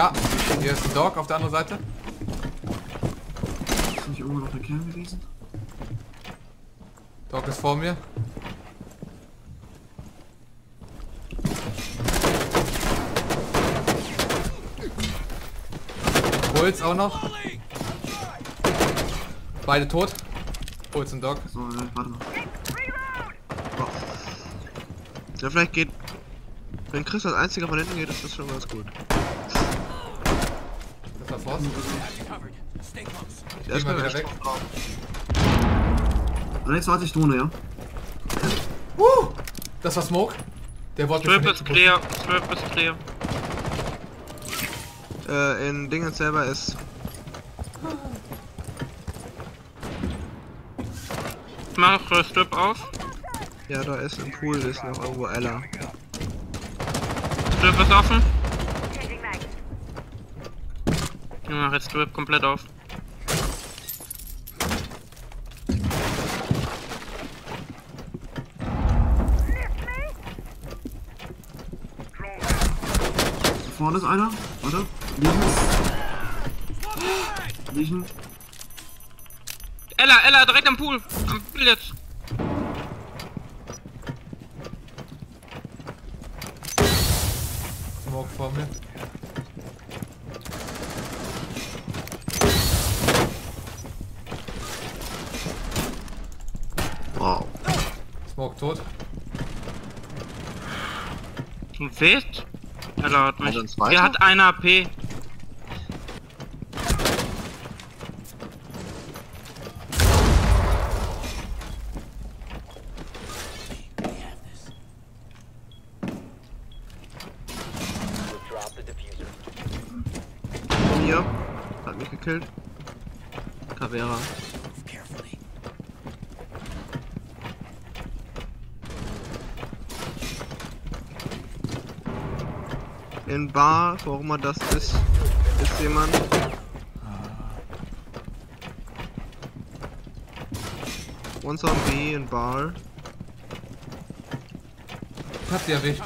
Ja, hier ist ein Dog auf der anderen Seite. Ist nicht irgendwo noch der Kern gewesen? Dog ist vor mir. Puls auch noch. Beide tot. Puls und Dog. So, äh, warte mal. Ja, vielleicht geht. Wenn Chris als einziger von hinten geht, ist das schon ganz gut. Das war Forst. Ich erstmal wieder weg. Rechts warte ich Drohne, ja? Uh, das war Smoke. Der wollte mich Strip ist clear, Strip ist clear. Äh, in Dingen selber ist. Ich mach äh, Strip auf. Ja, da ist im Pool ist noch irgendwo Ella. Strip ist offen. Ich mach jetzt Strip komplett auf. Da vorne ist einer. Warte. Liegen. Liegen. Ella, Ella, direkt am Pool. Am Pool jetzt. Smoke vor mir. Smoke tot. Wild. Ella hat mich. Also? Er hat eine AP. Hier. Hat mich gekillt. Cavera. In Bar, warum immer das ist, ist jemand. One's on B in Bar. Ich hab sie erwischt.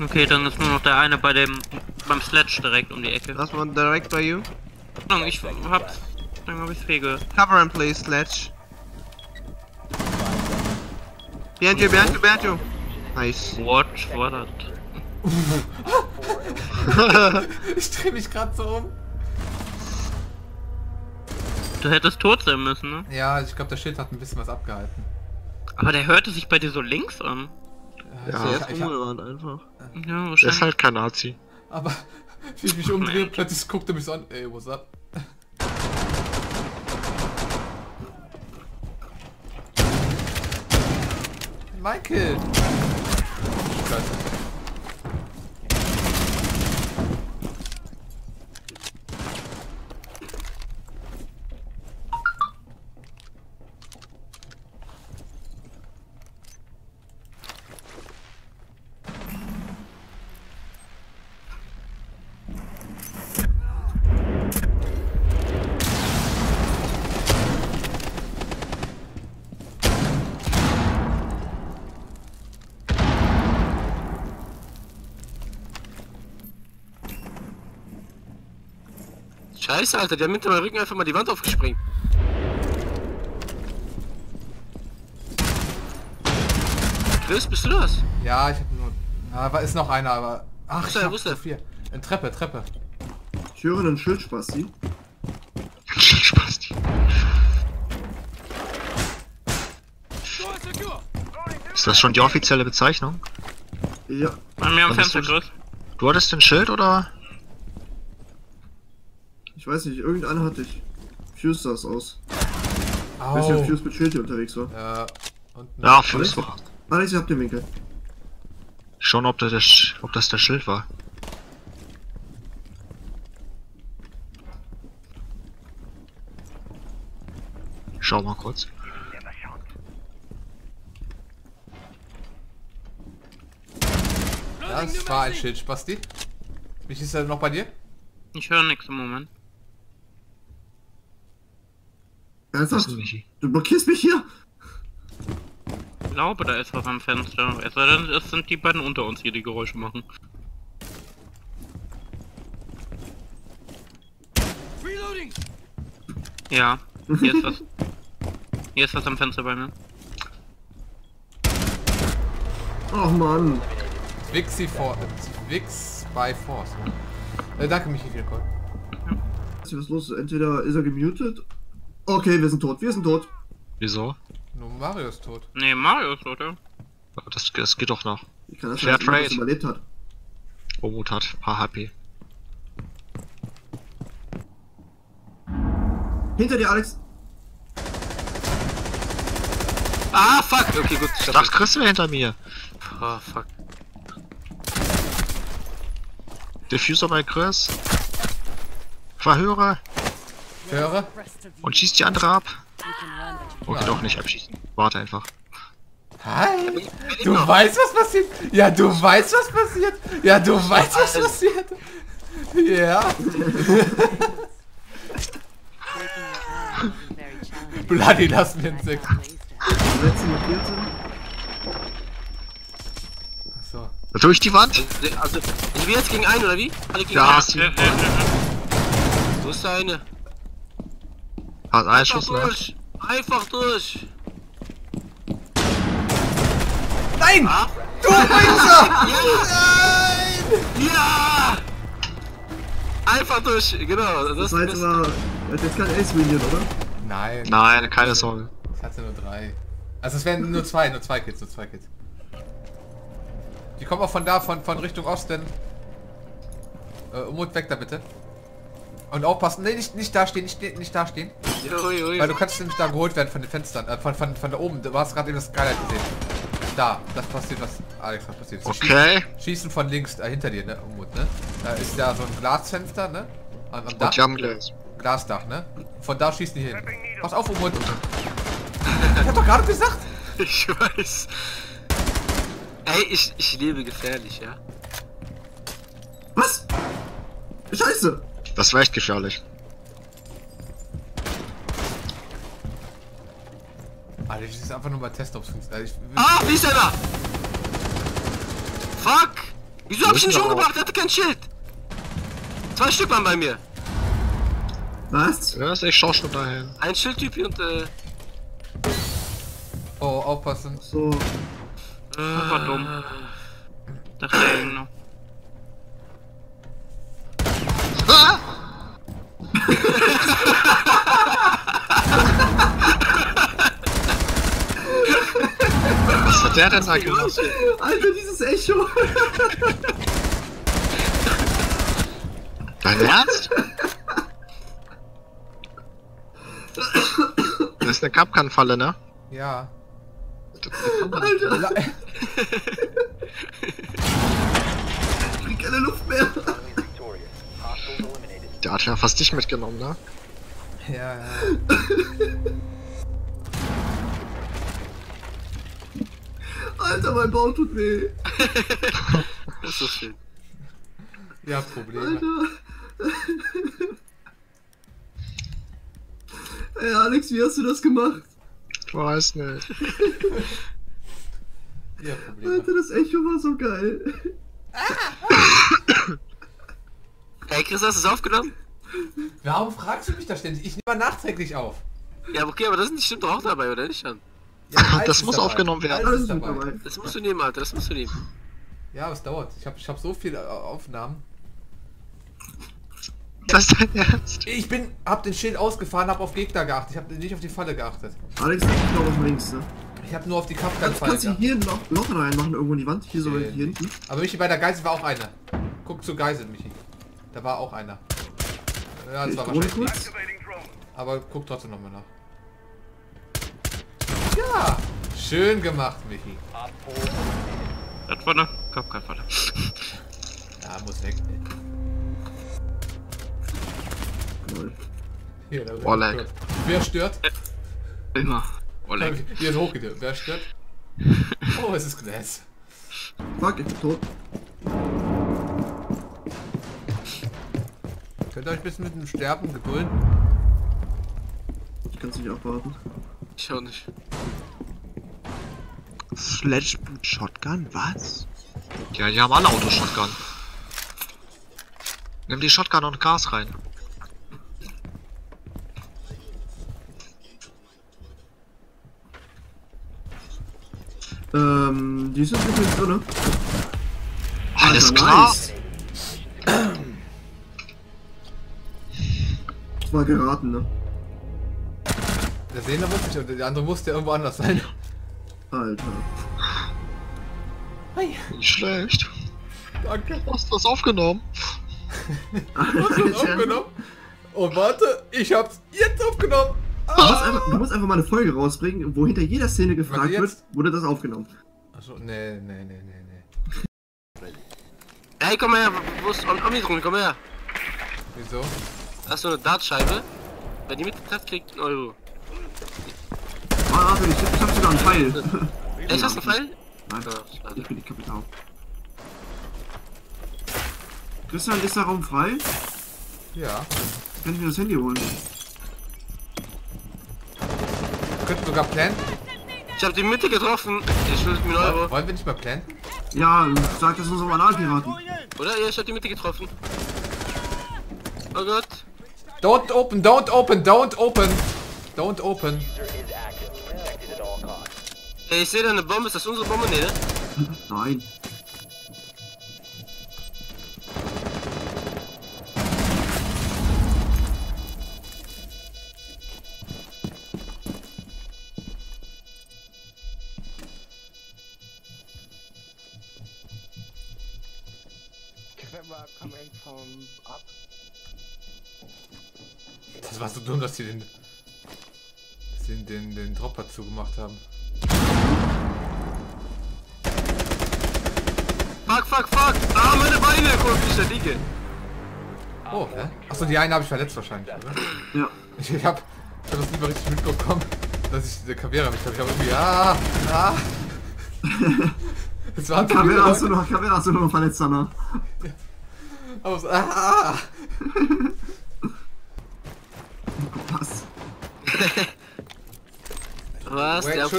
Okay, dann ist nur noch der eine bei dem beim Sledge direkt um die Ecke. Das war direct by you. Ahnung, Ich hab's. Dann hab ich's gehört. Cover and play, Sledge. Behind you, behind you, behind you. Nice. What das? ich dreh mich gerade so um. Du hättest tot sein müssen, ne? Ja, ich glaube, der Schild hat ein bisschen was abgehalten. Aber der hörte sich bei dir so links an. Ja, ich, jetzt ich, ich, umgerannt einfach. Ja, Der ist halt kein Nazi. aber wie ich mich umdrehe, plötzlich guckt er mich so an. Ey, what's up? Michael! Scheiße. Scheiße, Alter, der hat hinter meinem Rücken einfach mal die Wand aufgesprengt. Chris, bist du das? Ja, ich hab nur. War- ist noch einer, aber. Ach, ich der? hab so der? viel. In Treppe, Treppe. Ich höre einen Schildspasti. Spasti. Ist das schon die offizielle Bezeichnung? Ja. Bei mir am Fenster, du- Chris. Du hattest ein Schild oder? Ich weiß nicht, irgendeiner hatte ich. Fuse sah es aus. Ich weiß nicht, ob Au. Fuse mit Schild hier unterwegs war. Ja, unten. Ja, Fuß war. Alex, ihr habt den Winkel. Schon, ob das, der Sch- ob das der Schild war. Schau mal kurz. Das war ein Schild, Spasti. Wie ist er noch bei dir? Ich höre nichts im Moment. Ernsthaft? Du blockierst mich hier? Ich glaube, da ist was am Fenster. Es sei denn, es sind die beiden unter uns hier, die Geräusche machen. Reloading! Ja, hier ist was. Hier ist was am Fenster bei mir. Ach man. Wixi for. Wix by Force. Äh, danke, Michi, Nicole. Ja. Was ist los? Entweder ist er gemutet Okay, wir sind tot. Wir sind tot. Wieso? Nur Mario ist tot. Nee, Mario ist tot, ja. Das, das geht doch noch. Wie kann das Fair er das trade. überlebt hat? Omut hat paar HP. Hinter dir, Alex. Ah, fuck! Okay, gut. Ich dachte, Chris wäre hinter mir. Ah, fuck. Diffuser bei Chris. Verhöre Höre? und schießt die andere ab. Okay, doch nicht abschießen. Warte einfach. Hi! Du weißt, was passiert? Ja, du weißt, was passiert? Ja, du weißt, was passiert? Ja. Bloody, lass mir einen Sek. Letzte markiert sind. So. Durch die Wand? Also, ich will jetzt gegen einen, oder wie? Alle gegen Ja, einen. hast du. Äh, äh, äh, So ist der eine. Hat einen Einfach Schuss, ne? durch! Einfach durch! Nein! Ah, Du Wichser! ja! Einfach durch, genau. Das, Das war jetzt aber. Er jetzt kein Ace Minion, oder? Nein. Nein, keine Sorge. Ich hatte nur drei. Also es wären nur zwei, nur zwei Kids, nur zwei Kids. Die kommen auch von da, von, von Richtung Osten. Äh, Umut weg da bitte. Und aufpassen, nee, nicht, nicht da stehen, nicht, nicht da stehen. Ui, ui. Weil du kannst nämlich da geholt werden von den Fenstern, äh, von, von, von da oben. Du hast gerade eben das Skylight gesehen. Da, das passiert, was Alex was passiert. Sie Okay. Schießen, schießen von links, äh, hinter dir, ne, Umut, ne? Da ist da so ein Glasfenster, ne? Am, am Dach. Glas. Glasdach, ne? Von da schießen die hin. Pass auf, Umut. Ich hab doch gerade gesagt. Ich weiß. Ey, ich, ich lebe gefährlich, ja? Was? Scheiße! Das war echt gefährlich. Alter, ich ist einfach nur mal testen, ob's funktioniert. Ich, Ah, wie ist der da? Fuck! Wieso hab ich ihn nicht er umgebracht? Er hatte kein Schild! Zwei Stück waren bei mir. Was? Ja, ich schau schon dahin. Ein Schildtyp und äh. oh, aufpassen. So. Super dumm. Das ist ja noch. Gemacht? Alter, dieses Echo! Dein Ernst? Das ist eine Kapkan-Falle, ne? Ja. Alter, ich krieg keine Luft mehr! Der hat ja fast dich mitgenommen, ne? ja, ja. Alter, mein Bauch tut weh! Das ist so schön. Ihr habt Probleme. Alter! Ey, Alex, wie hast du das gemacht? Ich weiß nicht. Ihr habt Probleme. Alter, das Echo war so geil. Ey, Chris, hast du es aufgenommen? Warum fragst du mich das ständig? Ich nehme mal nachträglich auf. Ja, okay, aber das ist bestimmt doch auch dabei, oder nicht, Jan? Ja, Das muss dabei. aufgenommen werden. Das musst du nehmen, Alter, das musst du nehmen. Ja, aber es dauert. Ich habe ich hab so viele Aufnahmen. Das ist dein Ernst? Ich bin, hab den Schild ausgefahren, hab auf Gegner geachtet. Ich habe nicht auf die Falle geachtet. Alex, ich glaube auf links, ne? Ich habe nur auf die Kannst, Kapkan-Falle kannst du hier ein Loch, Loch reinmachen, irgendwo in die Wand? Hier so Äh, hier hinten? Aber Michi, bei der Geisel war auch einer. Guck zur Geisel, Michi. Da war auch einer. Ja, das Ich war wahrscheinlich kurz. Aber guck trotzdem nochmal nach. Ja! Schön gemacht, Michi. Das war eine Kapkan-Falle. Ja, muss weg. Lol. Hier, da Oleg. stört. Wer stört? Immer. Oleg. Hier ist hochgedrückt. Wer stört? Oh, es ist Glass. Fuck, ich bin tot. Könnt ihr euch ein bisschen mit dem Sterben gedulden? Ich kann es nicht abwarten. Ich auch nicht. Sledgeboot Shotgun? Was? Ja, die haben alle Auto-Shotgun. Nimm die Shotgun und Gas rein. Ähm, die sind übrigens drin. Ne? Alles also, klar. Nice. das war geraten, ne? Der Sehner muss nicht der andere muss ja irgendwo anders sein. Alter. Nicht schlecht. Danke. Du hast das aufgenommen. Hast du das aufgenommen? Oh, warte, ich hab's jetzt aufgenommen. Du musst, einfach, du musst einfach mal eine Folge rausbringen, wo hinter jeder Szene gefragt wird, wurde das aufgenommen. Achso, nee, nee, nee, nee, nee. Hey, komm her, wo ist Om- Omnitron? Komm her. Wieso? Ist so eine Dartscheibe. Wer die mittrefft, kriegt einen Euro. Warte, ich, ich hab sogar einen Pfeil. Echt, hast du einen Pfeil? Nein, ich bin die Kapital. Christian, ist der Raum frei? Ja. Kann ich mir das Handy holen? Wir könnten sogar planten. Ich hab die Mitte getroffen. Ich will mir Euro. Wollen wir nicht mal planten? Ja, sag das unserem Analpiraten. Oder? Ja, ich hab die Mitte getroffen. Oh Gott. Don't open, don't open, don't open. Don't open. Ey, ich sehe da eine Bombe. Ist das unsere Bombe? Nee, ne? Nein. Das war so dumm, dass die den, den, den, den Dropper zugemacht haben. Fuck, fuck, fuck. Ah, meine Beine. Guck mal, wie ich da liege. Oh, hä? Achso, die eine habe ich verletzt wahrscheinlich, oder? Ja. Ich hab, ich hab das nicht mal richtig mitbekommen, dass ich diese Kavera mich habe. Ich habe irgendwie, ah, ah. Das war Kamera hast du noch, Kamera hast du noch verletzt, Anna. Aus, ah, Was? Was? Wait, Der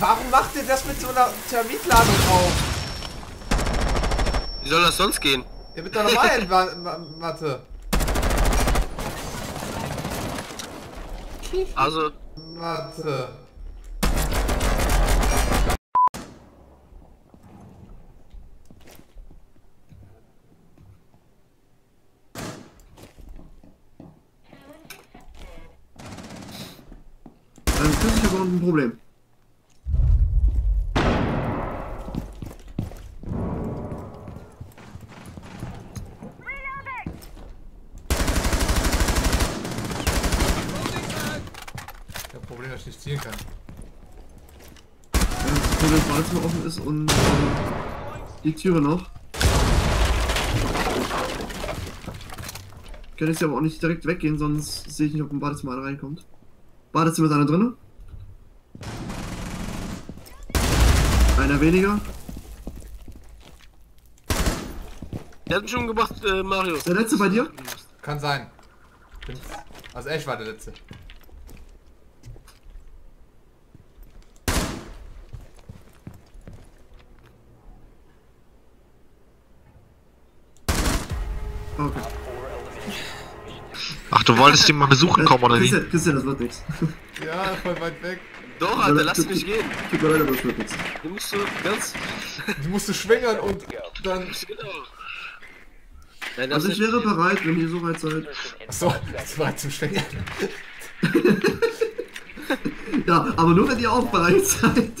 Warum macht ihr das mit so einer Thermitladung auf? Soll das sonst gehen? Ihr mit der normalen Wa- Ma- Matte. Also, Chris, ich habe noch ein Problem. Ich hab Problem, dass ich nicht zielen kann. Ja, das Problem, dass Badezimmer offen ist und äh, die Türe noch. Kann jetzt aber auch nicht direkt weggehen, sonst sehe ich nicht, ob im Badezimmer reinkommt. Badezimmer ist einer drinne. Einer weniger. der hat schon gemacht, äh, Mario. Der letzte bei dir? Kann sein. Also Ash war der letzte. Du wolltest ihn mal besuchen kommen, oder wie? Christian, Christian, das wird nichts. Ja, voll weit weg. Doch, Alter, lass mich gehen. Tut mir leid, aber das wird nichts. Du musst so ganz... Die musst du schwängern und dann. Genau. Nein, Also ich wäre bereit, wenn ihr so weit seid. Achso, das war zum Schwängern. Ja, aber nur wenn ihr auch bereit seid.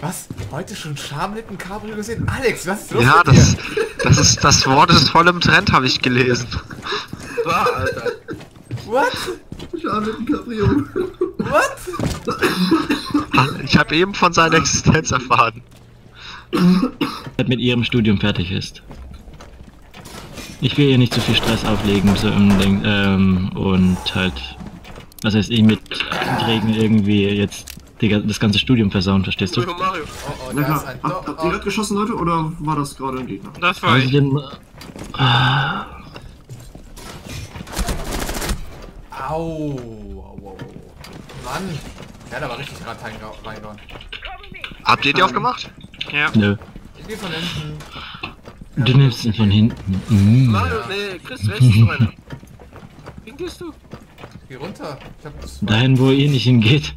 Was? Heute schon Schamlippen Cabrio gesehen? Alex, was ist los Ja, mit das, dir? das ist das Wort ist voll im Trend, habe ich gelesen. wahr, Alter. What? Cabrio. What? Ich habe eben von seiner Existenz erfahren. mit ihrem Studium fertig ist. Ich will ihr nicht zu viel Stress auflegen so im Ding, ähm, und halt, was heißt ich mit Anträgen irgendwie jetzt die, ga- das ganze Studium versauen, verstehst du? Mario. Oh, oh, da ist ein. Habt, Oh, ihr gerade geschossen, Leute, oder war das gerade ein Gegner? Das war Also ich. den, ah, Au. Au. Mann. Der hat aber richtig gerade reingehauen. Habt ihr die aufgemacht? Ja. nö. Ich geh von hinten. Du nimmst ihn von hinten. Mm. Mario, nee, Chris, rechts ist noch einer. Wie gehst du? Geh runter. Ich hab das. Dahin, wo ihr nicht hingeht.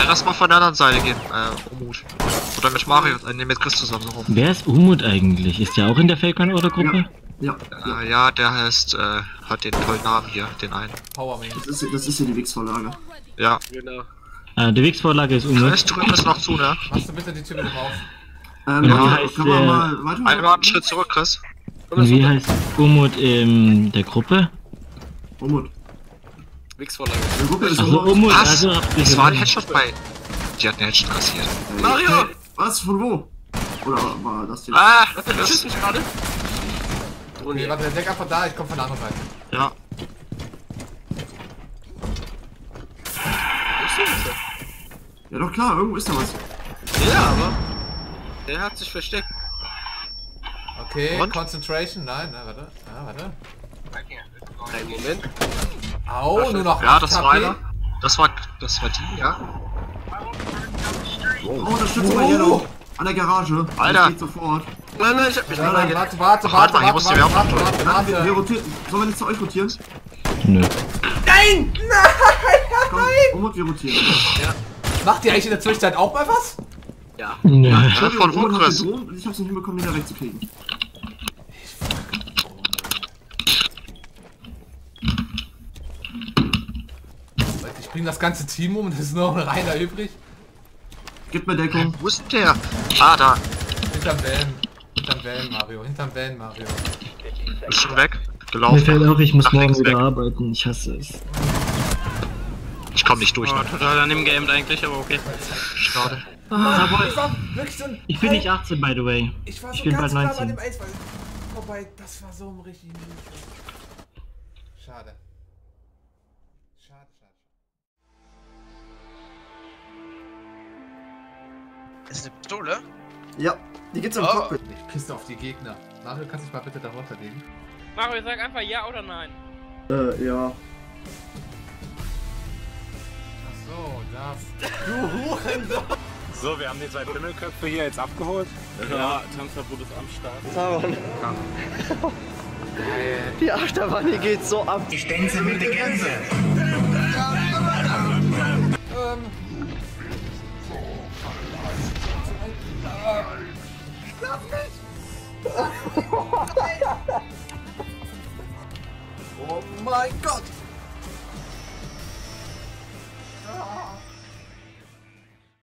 Äh, Äh, lass mal von der anderen Seite gehen. Äh, Umut. Oder mit Mario, äh, nee, mit Chris zusammen rum. Wer ist Umut eigentlich? Ist der auch in der Falcon Order Gruppe? Ja, ja. Äh, ja, der heißt, äh, hat den tollen Namen hier, den einen. Power Main. Das ist, das ist hier die Wix-Vorlage. Ja. Genau. Ah, die Wix-Vorlage ist Umut. Chris, drück das noch zu, ne? Machst du bitte die Tür wieder auf? Ähm, Ja, ja, heißt kann man der- mal. Warte mal. Einmal einen Schritt zurück, Chris. Wie heißt Umut in der Gruppe? Umut. Wix-Vorlage. Also Was? also Es war ein. Headshot bei. Die hat einen Headshot kassiert. Mario! Was? Von wo? Oder war das hier? Ah, Das ist mich gerade. Oh Nee, warte, der Deck einfach da, ich komm von der anderen Seite. ja. Wo ist der? Ja, doch klar, irgendwo ist da was. Ja, aber. Der hat sich versteckt. Okay, Und? Concentration, nein, nein, warte. Ah, warte. Einen Moment. Au, nur noch Ja, 8 das war einer. Das war, das war die, ja. Oh, unterstützt bei Yellow. An der Garage. Alter. Das geht sofort. Nein, nein, ich hab mich Nein, mal nein, warte, warte, warte, warte hier warte, du warte, mir warte, auch warte, Wir, warte. rotieren. Sollen wir nicht zu euch rotieren? Nö. Komm, Umut, wir rotieren. Macht ihr eigentlich in der Zwischenzeit auch mal was? Ja. Nö. Ja, von Umut ich hab's nicht hinbekommen, den da wegzukriegen. Ich bring das ganze Team um, es ist nur noch ein reiner übrig. Gib mir Deckung. Wo ist denn der? Ah, da. Hinterm Van. Hinterm Van, Mario. Hinterm Van, Mario. Ist schon weg. Mir Gelaufen. fällt auch, ich muss Nach morgen wieder weg. arbeiten. Ich hasse es. Ich komm nicht durch, Oh, total daneben geaimt eigentlich, aber okay. Schade. Ich war wirklich so. Ich bin nicht 18, by the way. Ich war Ich so bin ganz bald klar bei 19. dem Eis, weil vorbei, das war so ein richtig. Schade, Ist eine Pistole? Ja, die gibt's im Oh. Cockpit. Ich pisse auf die Gegner. Mario, kannst du dich mal bitte darunter legen? Mario, sag einfach ja oder nein. Äh, ja. Ach so, das. Du Hurensohn! So, wir haben die zwei Pimmelköpfe hier jetzt abgeholt. Ja, Tanzverbot ist am Start. Die Achterbahn hier geht so ab. Ähm. Oh mein Gott!